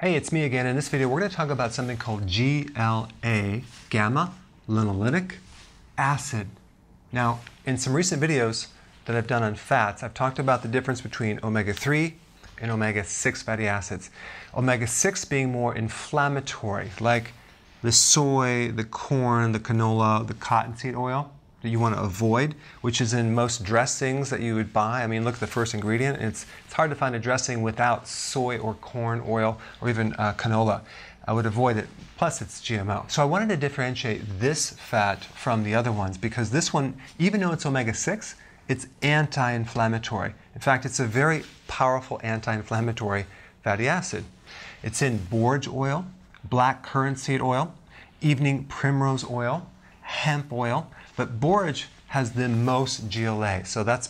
Hey, it's me again. In this video, we're going to talk about something called GLA, gamma linolenic acid. Now, in some recent videos that I've done on fats, I've talked about the difference between omega-3 and omega-6 fatty acids. Omega-6 being more inflammatory, like the soy, the corn, the canola, the cottonseed oil you want to avoid, which is in most dressings that you would buy. I mean, look at the first ingredient. It's, it's hard to find a dressing without soy or corn oil or even uh, canola. I would avoid it. Plus, it's GMO. So I wanted to differentiate this fat from the other ones because this one, even though it's omega 6, it's anti inflammatory. In fact, it's a very powerful anti inflammatory fatty acid. It's in borage oil, black currant seed oil, evening primrose oil, hemp oil, but borage has the most GLA, so that's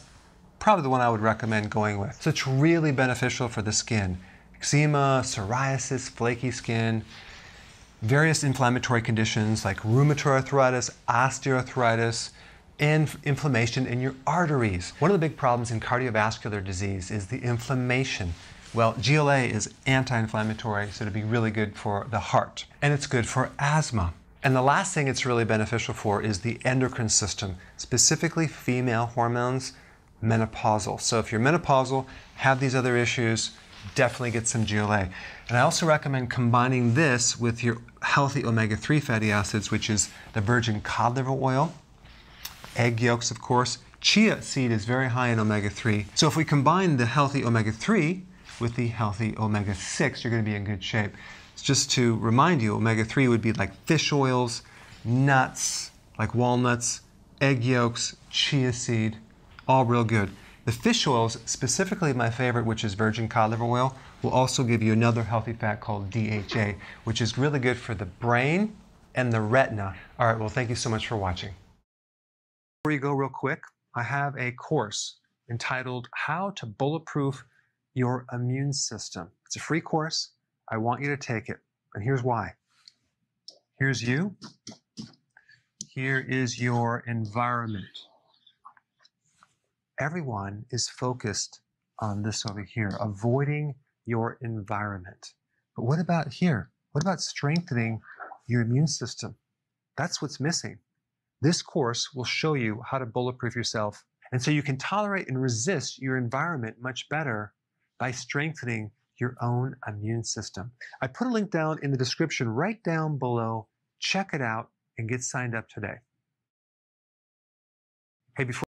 probably the one I would recommend going with. So it's really beneficial for the skin. Eczema, psoriasis, flaky skin, various inflammatory conditions like rheumatoid arthritis, osteoarthritis, and inflammation in your arteries. One of the big problems in cardiovascular disease is the inflammation. Well, GLA is anti-inflammatory, so it'd be really good for the heart. And it's good for asthma. And the last thing it's really beneficial for is the endocrine system, specifically female hormones, menopausal. So if you're menopausal, have these other issues, definitely get some GLA. And I also recommend combining this with your healthy omega-3 fatty acids, which is the virgin cod liver oil, egg yolks, of course. Chia seed is very high in omega-3. So if we combine the healthy omega-3 with the healthy omega-6, you're going to be in good shape just to remind you, omega 3 would be like fish oils, nuts, like walnuts, egg yolks, chia seed, all real good. The fish oils, specifically my favorite, which is virgin cod liver oil, will also give you another healthy fat called DHA, which is really good for the brain and the retina. All right, well, thank you so much for watching. Before you go, real quick, I have a course entitled How to Bulletproof Your Immune System. It's a free course. I want you to take it. And here's why. Here's you. Here is your environment. Everyone is focused on this over here, avoiding your environment. But what about here? What about strengthening your immune system? That's what's missing. This course will show you how to bulletproof yourself. And so you can tolerate and resist your environment much better by strengthening your own immune system. I put a link down in the description right down below. Check it out and get signed up today. Hey, before